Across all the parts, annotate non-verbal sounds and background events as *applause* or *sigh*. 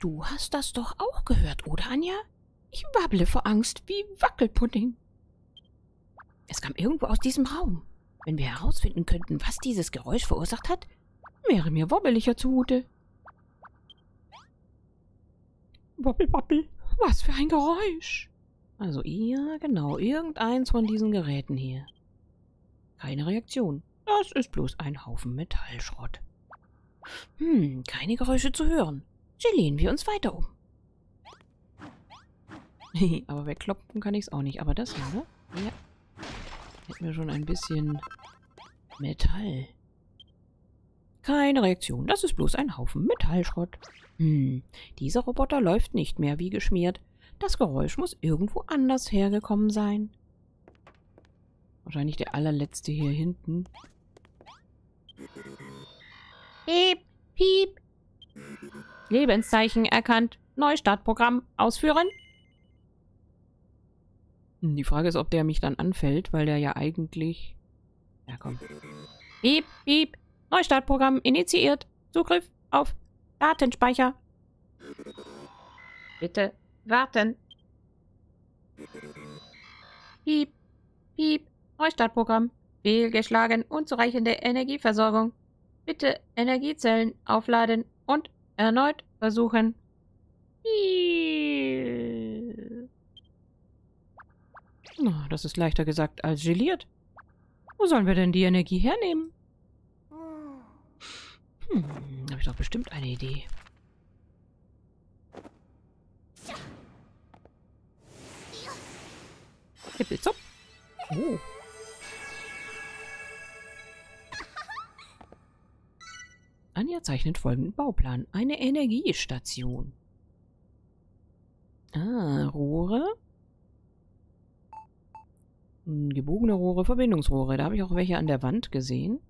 Du hast das doch auch gehört, oder, Anja? Ich wabble vor Angst wie Wackelpudding. Es kam irgendwo aus diesem Raum. Wenn wir herausfinden könnten, was dieses Geräusch verursacht hat, wäre mir wobbeliger zumute. Wobbel, wobbel, was für ein Geräusch. Also ja, genau, irgendeins von diesen Geräten hier. Keine Reaktion. Das ist bloß ein Haufen Metallschrott. Hm, keine Geräusche zu hören. Gelehen wir uns weiter um. *laughs* aber wegkloppen kann ich es auch nicht. Aber das hier, ne? Ja. Hätten wir schon ein bisschen Metall. Keine Reaktion. Das ist bloß ein Haufen Metallschrott. Hm, dieser Roboter läuft nicht mehr wie geschmiert. Das Geräusch muss irgendwo anders hergekommen sein. Wahrscheinlich der allerletzte hier hinten. Piep, piep. Lebenszeichen erkannt. Neustartprogramm ausführen. Hm, die Frage ist, ob der mich dann anfällt, weil der ja eigentlich... Ja, komm. Piep, piep. Neustartprogramm initiiert. Zugriff auf Datenspeicher. Bitte warten. Piep, piep. Neustartprogramm. Fehlgeschlagen. Unzureichende Energieversorgung. Bitte Energiezellen aufladen und erneut versuchen. Das ist leichter gesagt als geliert. Wo sollen wir denn die Energie hernehmen? Hm, habe ich doch bestimmt eine Idee. Hippelzup. Oh. Anja zeichnet folgenden Bauplan. Eine Energiestation. Ah, Rohre. Hm, gebogene Rohre, Verbindungsrohre. Da habe ich auch welche an der Wand gesehen.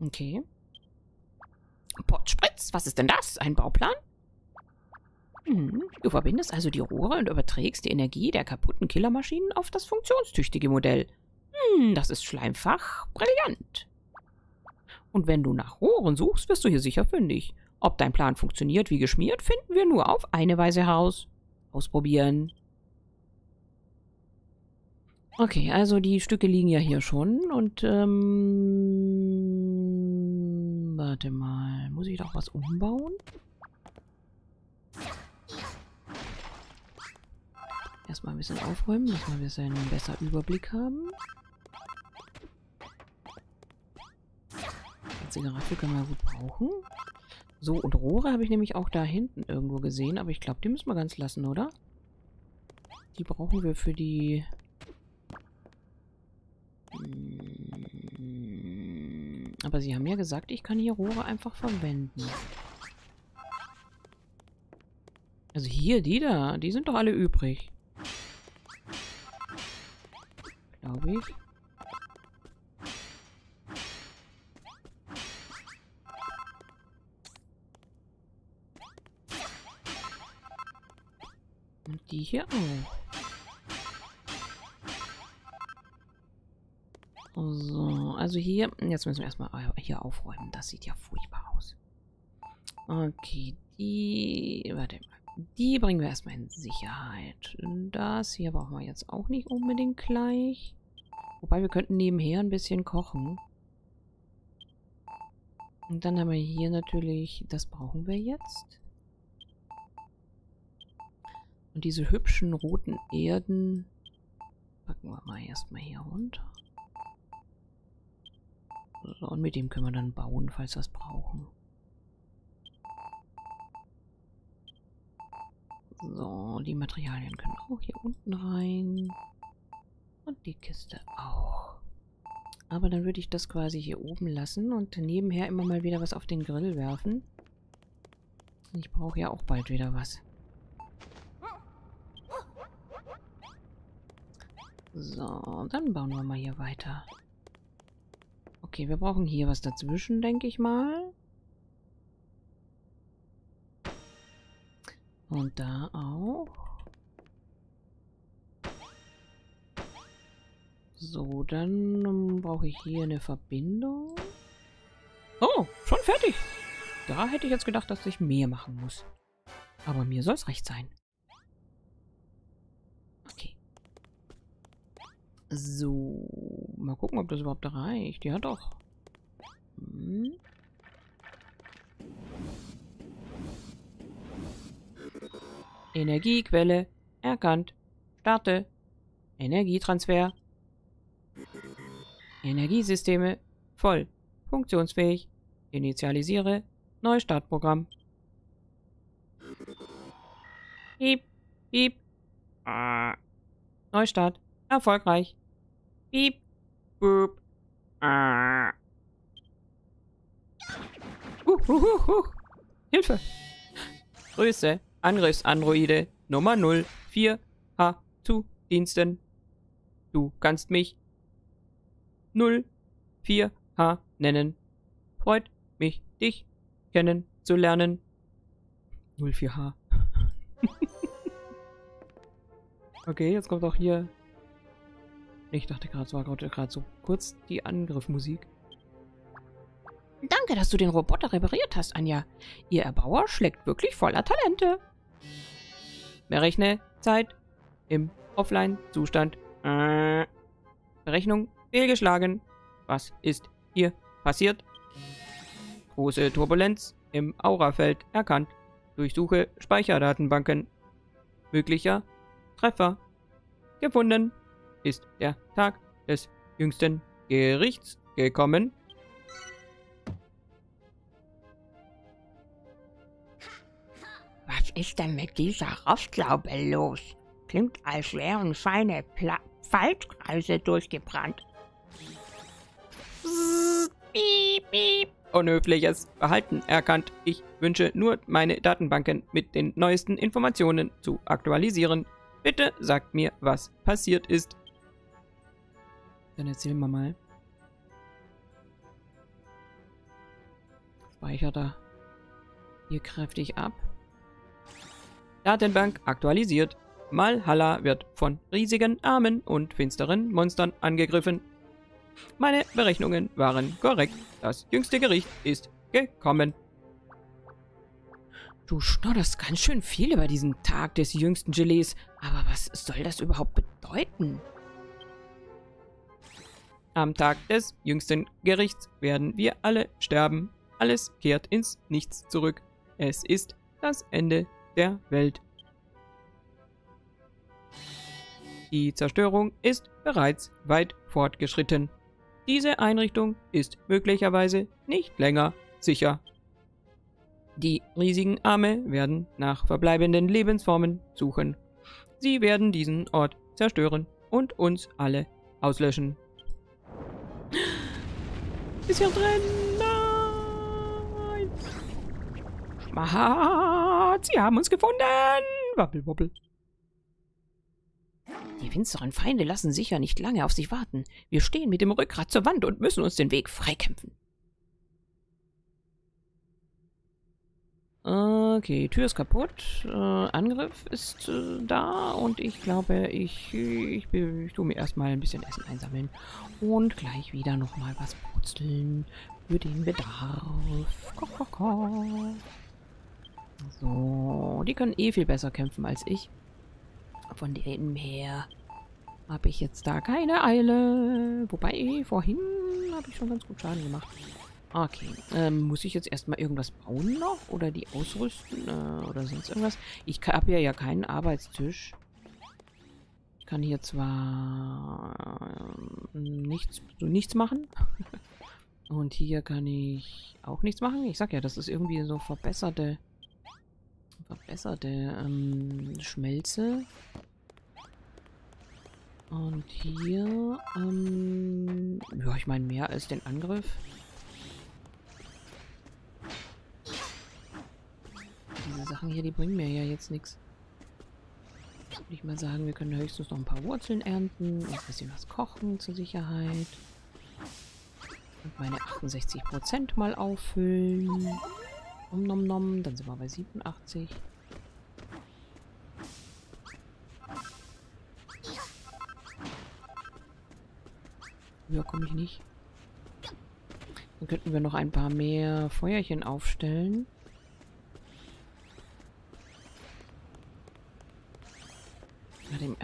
Okay. Potspritz, was ist denn das? Ein Bauplan? Hm, du verbindest also die Rohre und überträgst die Energie der kaputten Killermaschinen auf das funktionstüchtige Modell. Hm, das ist schleimfach brillant. Und wenn du nach Rohren suchst, wirst du hier sicher fündig. Ob dein Plan funktioniert wie geschmiert, finden wir nur auf eine Weise heraus. Ausprobieren. Okay, also die Stücke liegen ja hier schon und ähm, warte mal, muss ich doch was umbauen? Erstmal ein bisschen aufräumen, dass wir ein bisschen besser Überblick haben. Zigarette können wir gut brauchen. So, und Rohre habe ich nämlich auch da hinten irgendwo gesehen, aber ich glaube, die müssen wir ganz lassen, oder? Die brauchen wir für die... Hm, aber sie haben ja gesagt, ich kann hier Rohre einfach verwenden. Also hier, die da, die sind doch alle übrig. Glaube ich. Hier auch. So, also hier, jetzt müssen wir erstmal hier aufräumen. Das sieht ja furchtbar aus. Okay, die, warte mal. Die bringen wir erstmal in Sicherheit. Das hier brauchen wir jetzt auch nicht unbedingt gleich. Wobei wir könnten nebenher ein bisschen kochen. Und dann haben wir hier natürlich, das brauchen wir jetzt. Und diese hübschen roten Erden packen wir mal erstmal hier runter. So, und mit dem können wir dann bauen, falls wir es brauchen. So, die Materialien können auch hier unten rein. Und die Kiste auch. Aber dann würde ich das quasi hier oben lassen und nebenher immer mal wieder was auf den Grill werfen. Ich brauche ja auch bald wieder was. So, dann bauen wir mal hier weiter. Okay, wir brauchen hier was dazwischen, denke ich mal. Und da auch. So, dann brauche ich hier eine Verbindung. Oh, schon fertig. Da hätte ich jetzt gedacht, dass ich mehr machen muss. Aber mir soll es recht sein. Okay. So. Mal gucken, ob das überhaupt reicht. Ja, doch. Hm. Energiequelle erkannt. Starte. Energietransfer. Energiesysteme voll. Funktionsfähig. Initialisiere. Neustartprogramm. Piep. Piep. Ah. Neustart. Erfolgreich. Piep. Boop. Ah. Uh, uh, uh, uh. Hilfe. Grüße. Angriffsandroide Nummer 04 H zu Diensten. Du kannst mich 04 H nennen. Freut mich, dich kennenzulernen. 04 H. *laughs* okay, jetzt kommt auch hier. Ich dachte gerade, es war gerade so kurz die Angriffmusik. Danke, dass du den Roboter repariert hast, Anja. Ihr Erbauer schlägt wirklich voller Talente. Berechne Zeit im Offline-Zustand. Äh, Berechnung fehlgeschlagen. Was ist hier passiert? Große Turbulenz im Aurafeld erkannt. Durchsuche Speicherdatenbanken. Möglicher Treffer. Gefunden. Ist der Tag des jüngsten Gerichts gekommen. Was ist denn mit dieser Rostlaube los? Klingt, als wären feine Pla Faltkreise durchgebrannt. Piep, piep. Unhöfliches Verhalten erkannt. Ich wünsche nur, meine Datenbanken mit den neuesten Informationen zu aktualisieren. Bitte sagt mir, was passiert ist. Dann erzählen wir mal. Speichert er hier kräftig ab. Datenbank aktualisiert. Malhalla wird von riesigen, armen und finsteren Monstern angegriffen. Meine Berechnungen waren korrekt. Das jüngste Gericht ist gekommen. Du schnodderst ganz schön viel über diesen Tag des jüngsten Gelees. Aber was soll das überhaupt bedeuten? Am Tag des jüngsten Gerichts werden wir alle sterben. Alles kehrt ins Nichts zurück. Es ist das Ende der Welt. Die Zerstörung ist bereits weit fortgeschritten. Diese Einrichtung ist möglicherweise nicht länger sicher. Die riesigen Arme werden nach verbleibenden Lebensformen suchen. Sie werden diesen Ort zerstören und uns alle auslöschen. Ist hier drin? Nein! Schmatz, sie haben uns gefunden! Wabbel, wabbel. Die finsteren Feinde lassen sicher nicht lange auf sich warten. Wir stehen mit dem Rückgrat zur Wand und müssen uns den Weg freikämpfen. Okay, Tür ist kaputt. Äh, Angriff ist äh, da und ich glaube, ich, ich, ich tue mir erstmal ein bisschen Essen einsammeln. Und gleich wieder nochmal was putzeln für den Bedarf. Ko, ko, ko. So, die können eh viel besser kämpfen als ich. Von denen her habe ich jetzt da keine Eile. Wobei, vorhin habe ich schon ganz gut Schaden gemacht. Okay, ähm, muss ich jetzt erstmal irgendwas bauen noch? Oder die ausrüsten? Äh, oder sonst irgendwas? Ich habe ja ja keinen Arbeitstisch. Ich kann hier zwar äh, nichts, so nichts machen. *laughs* Und hier kann ich auch nichts machen. Ich sag ja, das ist irgendwie so verbesserte verbesserte ähm, Schmelze. Und hier, ähm, ja, ich meine mehr als den Angriff. Diese Sachen hier, die bringen mir ja jetzt nichts. Würde ich mal sagen, wir können höchstens noch ein paar Wurzeln ernten und ein bisschen was kochen zur Sicherheit. Und meine 68% mal auffüllen. Nom nom nom, dann sind wir bei 87. Höher komme ich nicht. Dann könnten wir noch ein paar mehr Feuerchen aufstellen.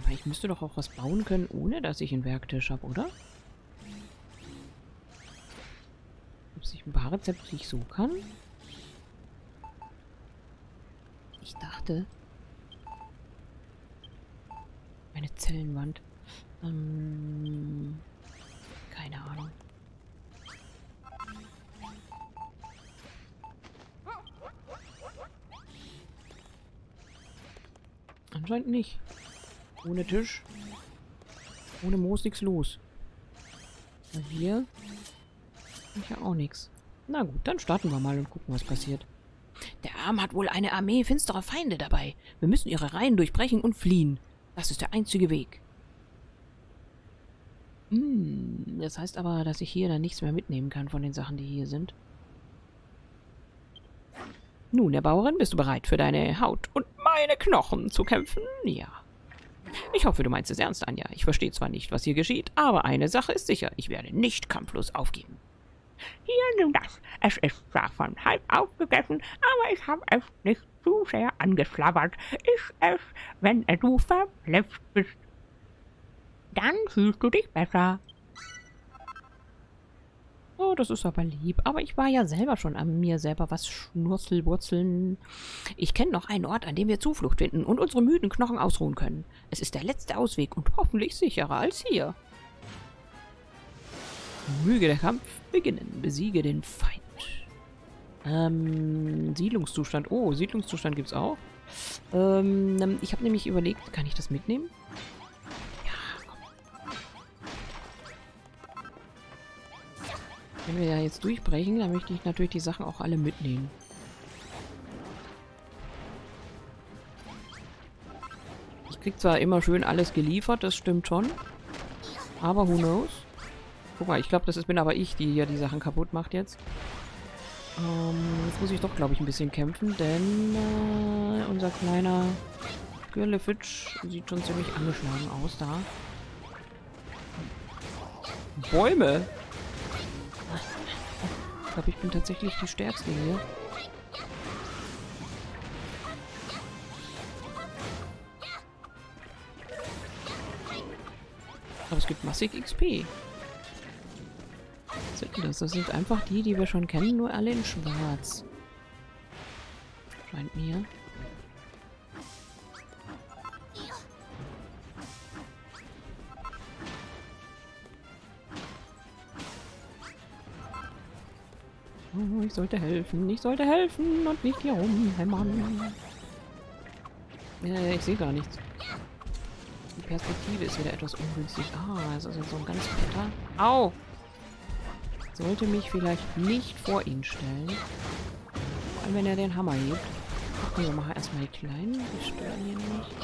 Aber ich müsste doch auch was bauen können, ohne dass ich einen Werktisch habe, oder? Gibt es nicht ein paar Rezepte, die ich so kann? Ich dachte... Eine Zellenwand. Ähm, keine Ahnung. Anscheinend nicht. Ohne Tisch. Ohne Moos nichts los. Und hier ich ja auch nichts. Na gut, dann starten wir mal und gucken, was passiert. Der Arm hat wohl eine Armee finsterer Feinde dabei. Wir müssen ihre Reihen durchbrechen und fliehen. Das ist der einzige Weg. Hm, das heißt aber, dass ich hier dann nichts mehr mitnehmen kann von den Sachen, die hier sind. Nun, Herr Bauerin, bist du bereit für deine Haut und meine Knochen zu kämpfen? Ja. Ich hoffe, du meinst es ernst, Anja. Ich verstehe zwar nicht, was hier geschieht, aber eine Sache ist sicher. Ich werde nicht kampflos aufgeben. Hier, nimm das. Es ist zwar von halb aufgegessen, aber ich habe es nicht zu sehr angeschlabbert. Ich es, wenn du verblüfft bist. Dann fühlst du dich besser. Das ist aber lieb. Aber ich war ja selber schon an mir selber was Schnurzelwurzeln. Ich kenne noch einen Ort, an dem wir Zuflucht finden und unsere müden Knochen ausruhen können. Es ist der letzte Ausweg und hoffentlich sicherer als hier. Möge der Kampf beginnen. Besiege den Feind. Ähm, Siedlungszustand. Oh, Siedlungszustand gibt's auch. Ähm, ich habe nämlich überlegt, kann ich das mitnehmen? Wenn wir ja jetzt durchbrechen, dann möchte ich natürlich die Sachen auch alle mitnehmen. Ich krieg zwar immer schön alles geliefert, das stimmt schon. Aber who knows? Guck mal, ich glaube, das ist, bin aber ich, die hier die Sachen kaputt macht jetzt. Ähm, jetzt muss ich doch, glaube ich, ein bisschen kämpfen, denn äh, unser kleiner Girlefitsch sieht schon ziemlich angeschlagen aus da. Bäume! Ich glaube, ich bin tatsächlich die Stärkste hier. Aber es gibt massig XP sind das? Das sind einfach die, die wir schon kennen, nur alle in schwarz. Scheint mir. Oh, ich sollte helfen. Ich sollte helfen und nicht hier rumhämmern. Äh, ich sehe gar nichts. Die Perspektive ist wieder etwas ungünstig. Ah, es ist so ein ganz fetter... Au! sollte mich vielleicht nicht vor ihn stellen. Vor allem, wenn er den Hammer hebt. Gucken wir mal erstmal die Kleinen. Die stören hier nicht.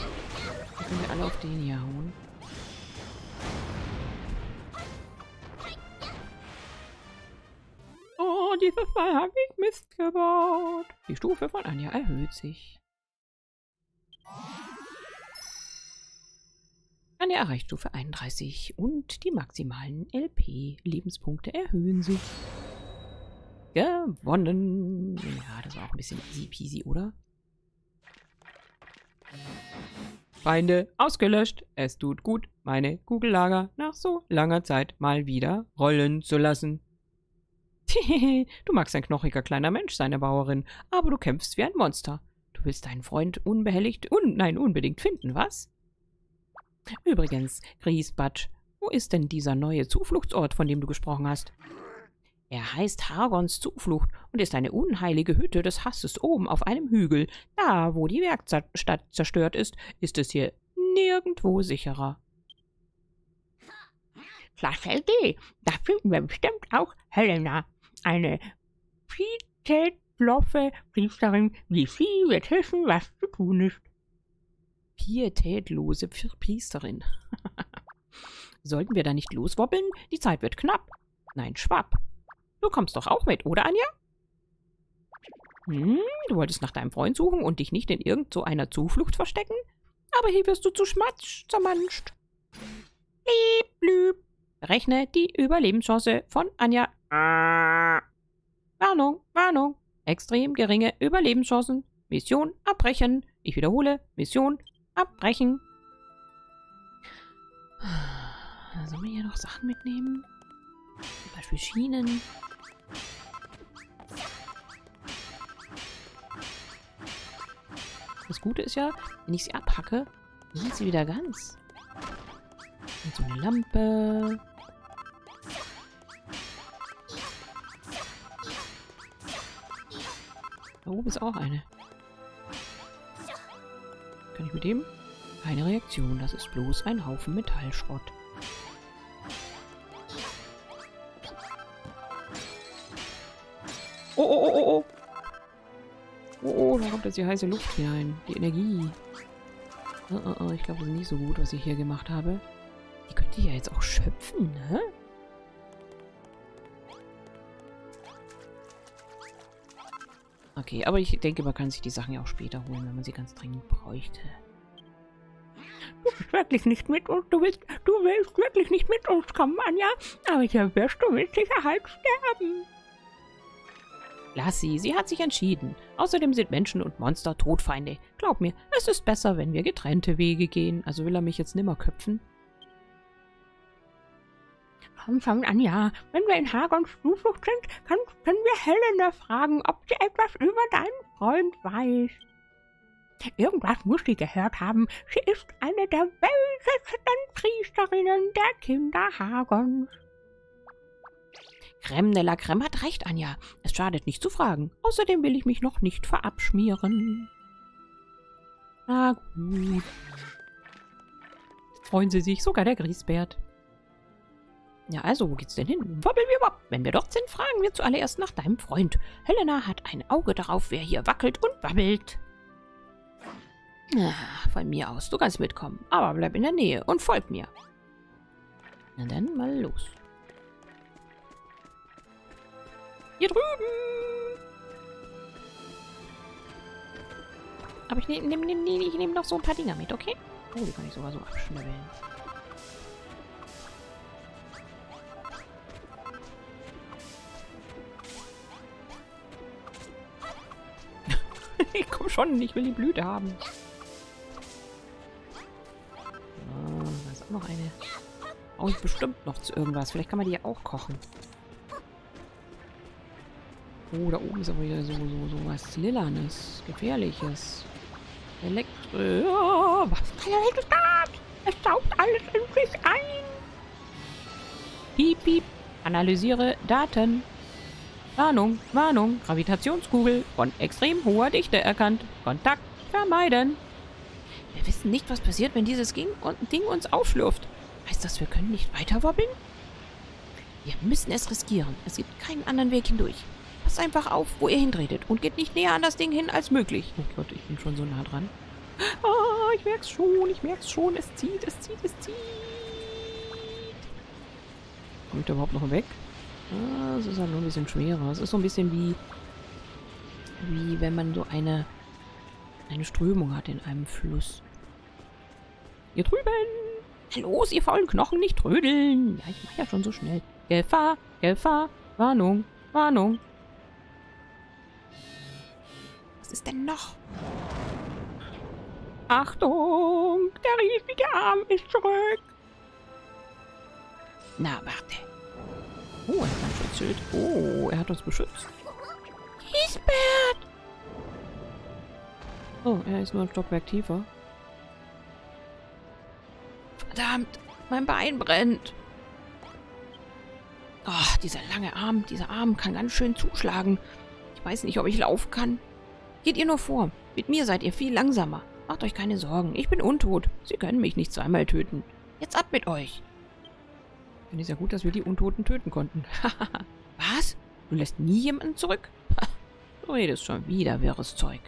Dann können wir alle auf den hier hauen. Dieses Mal habe ich Mist gebaut. Die Stufe von Anja erhöht sich. Anja erreicht Stufe 31 und die maximalen LP-Lebenspunkte erhöhen sich. Gewonnen. Ja, das war auch ein bisschen easy peasy, oder? Feinde ausgelöscht. Es tut gut, meine Kugellager nach so langer Zeit mal wieder rollen zu lassen. Du magst ein knochiger kleiner Mensch sein, Bauerin, aber du kämpfst wie ein Monster. Du willst deinen Freund unbehelligt und nein, unbedingt finden, was? Übrigens, Griesbatsch, wo ist denn dieser neue Zufluchtsort, von dem du gesprochen hast? Er heißt Hargons Zuflucht und ist eine unheilige Hütte des Hasses oben auf einem Hügel. Da, wo die Werkstatt zerstört ist, ist es hier nirgendwo sicherer. Klasse Idee. Da finden wir bestimmt auch Helena, eine pietätlose Priesterin, wie sie wird wissen, was zu tun ist pietätlose Priesterin. *laughs* Sollten wir da nicht loswobbeln? Die Zeit wird knapp. Nein, Schwapp. Du kommst doch auch mit, oder, Anja? Hm, du wolltest nach deinem Freund suchen und dich nicht in irgend so einer Zuflucht verstecken? Aber hier wirst du zu Schmatsch zermanscht. Lieb, blüb. Rechne die Überlebenschance von Anja. Warnung, Warnung. Extrem geringe Überlebenschancen. Mission abbrechen. Ich wiederhole, Mission abbrechen. Sollen wir hier noch Sachen mitnehmen? Zum Beispiel Schienen. Das Gute ist ja, wenn ich sie abhacke, sind sie wieder ganz. Und so eine Lampe. Da oben ist auch eine. Kann ich mit dem? Keine Reaktion, das ist bloß ein Haufen Metallschrott. Oh, oh, oh, oh, oh. Oh, oh, da kommt jetzt die heiße Luft hinein. Die Energie. Oh, oh, oh, ich glaube, das ist nicht so gut, was ich hier gemacht habe. Die könnte ja jetzt auch schöpfen, ne? Okay, aber ich denke, man kann sich die Sachen ja auch später holen, wenn man sie ganz dringend bräuchte. Du bist wirklich nicht mit uns. Du willst, du willst wirklich nicht mit uns kommen, Anja. Aber hier wirst du mit Sicherheit sterben. Lass sie, sie hat sich entschieden. Außerdem sind Menschen und Monster Todfeinde. Glaub mir, es ist besser, wenn wir getrennte Wege gehen. Also will er mich jetzt nimmer köpfen? Komm schon, Anja. Wenn wir in Hagons Zuflucht sind, kann, können wir Helena fragen, ob sie etwas über deinen Freund weiß. Irgendwas muss sie gehört haben. Sie ist eine der weisesten Priesterinnen der Kinder Hagons. Creme de la Creme hat recht, Anja. Es schadet nicht zu fragen. Außerdem will ich mich noch nicht verabschmieren. Na gut. Freuen Sie sich, sogar der Griesbert. Ja, also, wo geht's denn hin? Wobbelwirbop. Wenn wir dort sind, fragen wir zuallererst nach deinem Freund. Helena hat ein Auge darauf, wer hier wackelt und wabbelt. Ah, von mir aus, du kannst mitkommen. Aber bleib in der Nähe und folg mir. Na dann, mal los. Hier drüben! Aber ich nehme nehm, nehm, nehm, noch so ein paar Dinger mit, okay? Oh, die kann ich sogar so abschnibbeln. Schon, ich will die Blüte haben. Ah, da ist auch noch eine. Brauche ich bestimmt noch zu irgendwas. Vielleicht kann man die ja auch kochen. Oh, da oben ist aber wieder so, so, so was Lilanes. Gefährliches. Elektro... Oh, was? Es saugt alles in sich ein. Piep, piep. Analysiere Daten. Warnung, Warnung. Gravitationskugel von extrem hoher Dichte erkannt. Kontakt vermeiden. Wir wissen nicht, was passiert, wenn dieses Ding uns aufschlürft. Heißt das, wir können nicht weiter wobbeln? Wir müssen es riskieren. Es gibt keinen anderen Weg hindurch. Passt einfach auf, wo ihr hintretet und geht nicht näher an das Ding hin als möglich. Oh Gott, ich bin schon so nah dran. Ah, ich merk's schon, ich merk's schon. Es zieht, es zieht, es zieht. Kommt er überhaupt noch weg? Ah, es ist halt nur ein bisschen schwerer. Es ist so ein bisschen wie, wie wenn man so eine, eine Strömung hat in einem Fluss. Hier drüben! Los, ihr faulen Knochen, nicht trödeln! Ja, ich mach ja schon so schnell. Gefahr, Gefahr, Warnung, Warnung. Was ist denn noch? Achtung! Der riesige Arm ist zurück! Na, warte. Oh, er hat ein Schutzschild. Oh, er hat uns beschützt. Giesbert! Oh, er ist nur ein Stockwerk tiefer. Verdammt, mein Bein brennt. Oh, dieser lange Arm, dieser Arm kann ganz schön zuschlagen. Ich weiß nicht, ob ich laufen kann. Geht ihr nur vor. Mit mir seid ihr viel langsamer. Macht euch keine Sorgen. Ich bin untot. Sie können mich nicht zweimal töten. Jetzt ab mit euch. Finde ich ja gut, dass wir die Untoten töten konnten. *laughs* Was? Du lässt nie jemanden zurück? *laughs* du redest schon wieder wirres Zeug.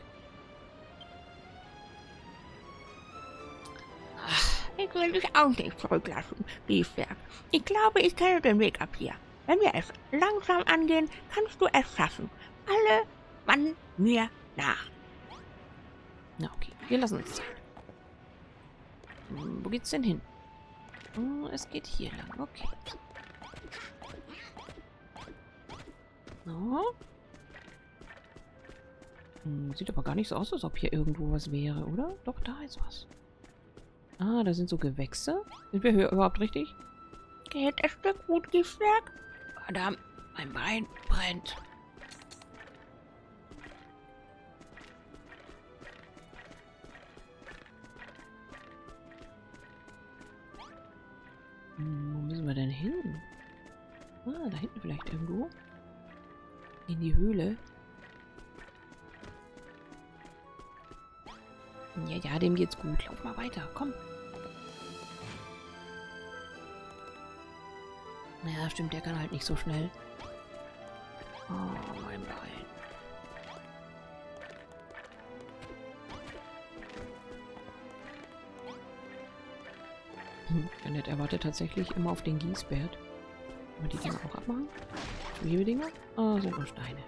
Ich will dich auch nicht zurücklassen, Giesberg. Ich glaube, ich kenne den Weg ab hier. Wenn wir es langsam angehen, kannst du es schaffen. Alle Mann mir nach. Na okay, wir lassen uns Zeit. Wo geht's denn hin? Hm, es geht hier lang, okay. So. Hm, sieht aber gar nicht so aus, als ob hier irgendwo was wäre, oder? Doch, da ist was. Ah, da sind so Gewächse. Sind wir hier überhaupt richtig? Geht es dir gut, Giftwerk? Verdammt, mein Bein brennt. Wo müssen wir denn hin? Ah, da hinten vielleicht irgendwo. In die Höhle. Ja, ja, dem geht's gut. Lauf mal weiter, komm. Ja, stimmt, der kann halt nicht so schnell. Oh, mein Bein. Janet erwartet tatsächlich immer auf den Gießbert. Können wir die Dinger auch abmachen? Schwebedinger? Ah, sind nur Steine.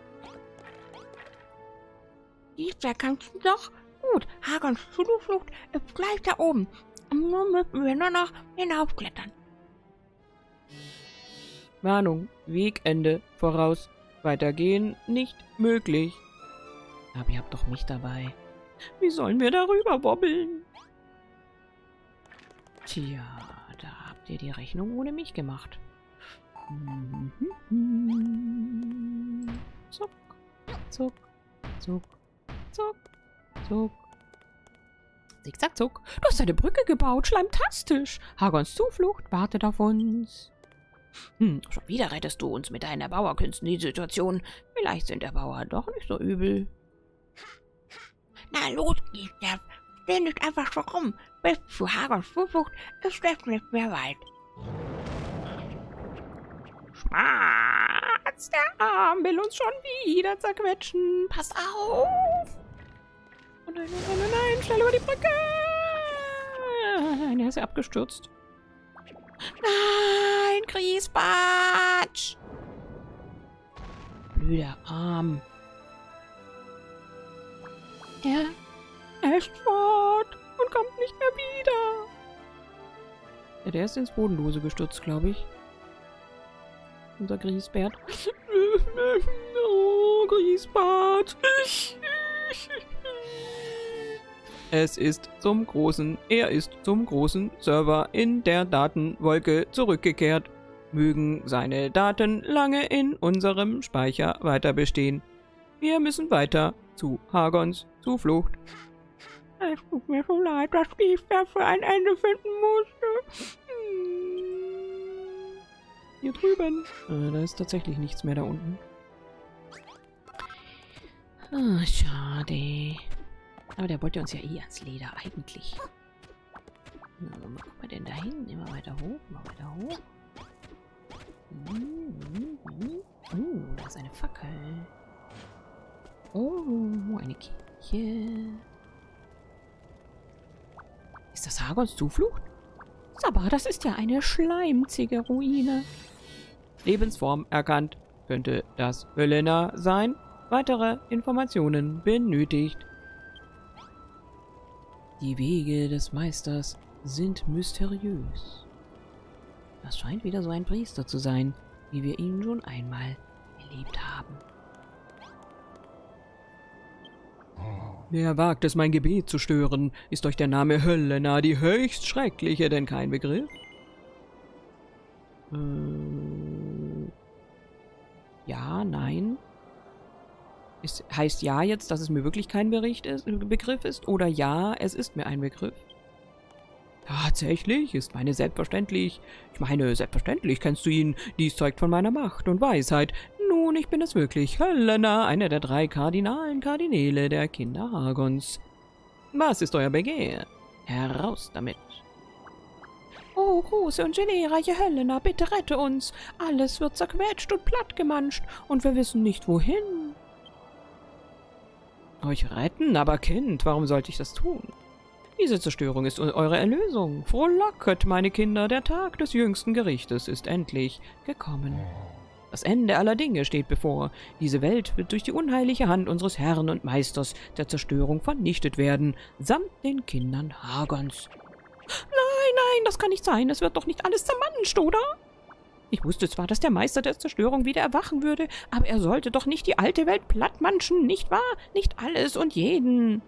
Giftwerk kannst du doch. Gut, Hagons Zuflucht ist gleich da oben. Nun müssen wir nur noch hinaufklettern. Warnung, Wegende voraus. Weitergehen nicht möglich. Aber ihr habt doch mich dabei. Wie sollen wir darüber wobbeln? Tja, habt die Rechnung ohne mich gemacht. Mhm. Zuck, zuck, zuck, zuck, zuck. Zickzack, zuck. Du hast eine Brücke gebaut. Schleimtastisch. Hagons Zuflucht wartet auf uns. Hm, schon wieder rettest du uns mit deinen Erbauerkünsten die Situation. Vielleicht sind Erbauer doch nicht so übel. Na los, Giftwerk. Steh nicht einfach so rum. Bis zu Hagons Zuflucht ist es nicht mehr weit. Schmatz, der Arm will uns schon wieder zerquetschen. Passt auf! Oh nein, nein, nein, nein, nein, schnell über die Brücke! Nein, er ist ja abgestürzt. Nein, Griesbatsch! Blöder Arm. Er ist fort und kommt nicht mehr wieder. Ja, der ist ins Bodenlose gestürzt, glaube ich. Unser Griesbert. oh, Griesbart. Es ist zum großen, er ist zum großen Server in der Datenwolke zurückgekehrt. Mögen seine Daten lange in unserem Speicher weiter bestehen. Wir müssen weiter zu Hagons Zuflucht. Es tut mir so leid, dass Giftwerk für ein Ende finden musste. Hm. Hier drüben. Äh, da ist tatsächlich nichts mehr da unten. Ah, schade. Aber der wollte uns ja eh ans Leder, eigentlich. Na, wo kommen wir denn da hin? Immer weiter hoch, immer weiter hoch. Oh, da ist eine Fackel. Oh, eine Kirche. Ist das Hagons Zuflucht? Aber das ist ja eine schleimzige Ruine. Lebensform erkannt. Könnte das Helena sein? Weitere Informationen benötigt. Die Wege des Meisters sind mysteriös. Das scheint wieder so ein Priester zu sein, wie wir ihn schon einmal erlebt haben. Wer wagt es, mein Gebet zu stören? Ist euch der Name Höllena die höchst schreckliche denn kein Begriff? Äh, ja, nein. Es heißt ja jetzt, dass es mir wirklich kein Bericht ist, Begriff ist? Oder ja, es ist mir ein Begriff? Tatsächlich ist meine selbstverständlich. Ich meine, selbstverständlich kennst du ihn. Dies zeugt von meiner Macht und Weisheit. Nun, ich bin es wirklich. Helena, einer der drei kardinalen Kardinäle der Kinder Hagons. Was ist euer Begehr? Heraus damit. Oh, große und geleereiche Helena, bitte rette uns. Alles wird zerquetscht und plattgemanscht, und wir wissen nicht wohin. Euch retten? Aber Kind, warum sollte ich das tun? Diese Zerstörung ist eure Erlösung. Frohlocket, meine Kinder, der Tag des jüngsten Gerichtes ist endlich gekommen. Das Ende aller Dinge steht bevor. Diese Welt wird durch die unheilige Hand unseres Herrn und Meisters der Zerstörung vernichtet werden, samt den Kindern Hagons. Nein, nein, das kann nicht sein. Es wird doch nicht alles zermanscht, oder? Ich wusste zwar, dass der Meister der Zerstörung wieder erwachen würde, aber er sollte doch nicht die alte Welt plattmanschen, nicht wahr? Nicht alles und jeden.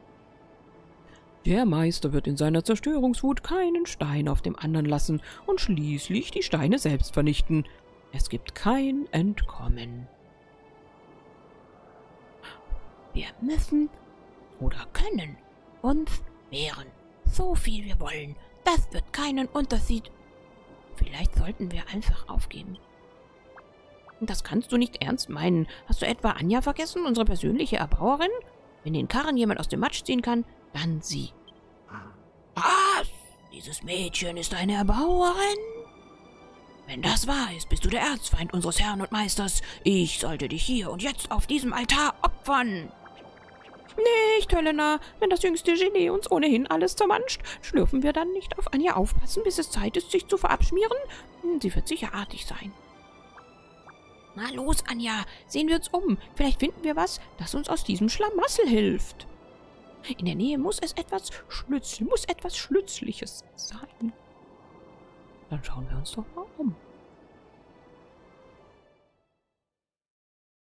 Der Meister wird in seiner Zerstörungswut keinen Stein auf dem anderen lassen und schließlich die Steine selbst vernichten. Es gibt kein Entkommen. Wir müssen oder können uns wehren. So viel wir wollen. Das wird keinen Unterschied. Vielleicht sollten wir einfach aufgeben. Das kannst du nicht ernst meinen. Hast du etwa Anja vergessen, unsere persönliche Erbauerin? Wenn den Karren jemand aus dem Matsch ziehen kann, dann sie. Was? Dieses Mädchen ist eine Erbauerin? Wenn das wahr ist, bist du der Erzfeind unseres Herrn und Meisters. Ich sollte dich hier und jetzt auf diesem Altar opfern. Nicht, Helena. Wenn das jüngste Genie uns ohnehin alles zermanscht, schlürfen wir dann nicht auf Anja aufpassen, bis es Zeit ist, sich zu verabschmieren? Hm, sie wird sicher artig sein. Na los, Anja, sehen wir uns um. Vielleicht finden wir was, das uns aus diesem Schlamassel hilft. In der Nähe muss es etwas Schlüssel, muss etwas Schlüssliches sein. Dann schauen wir uns doch mal um.